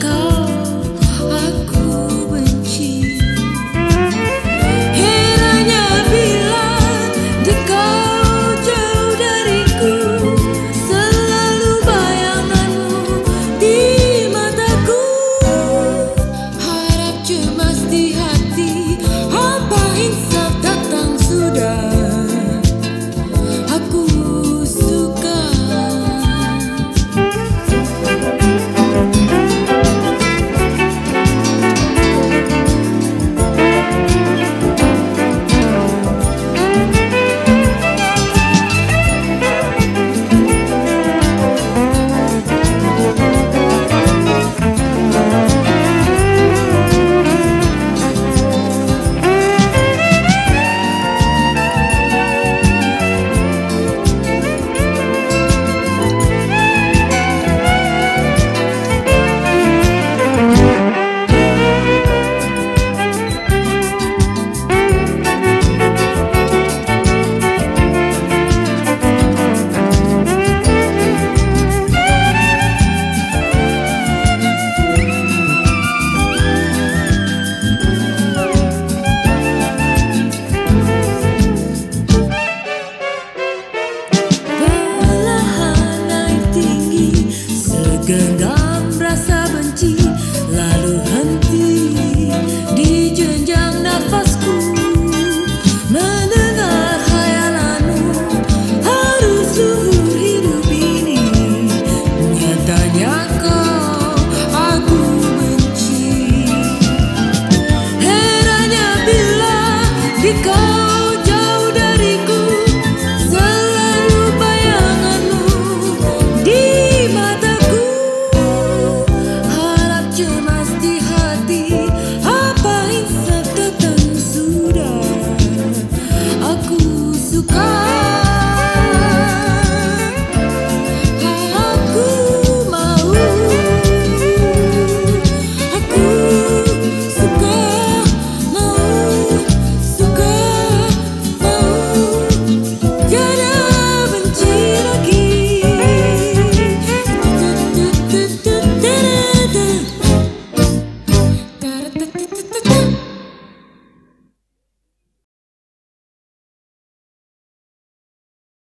kau Genggam rasa benci lalu henti di jenjang nafasku. Mendengar hayalanmu harus suhu hidup ini. Nyatanya kau aku benci. Herannya bila dikau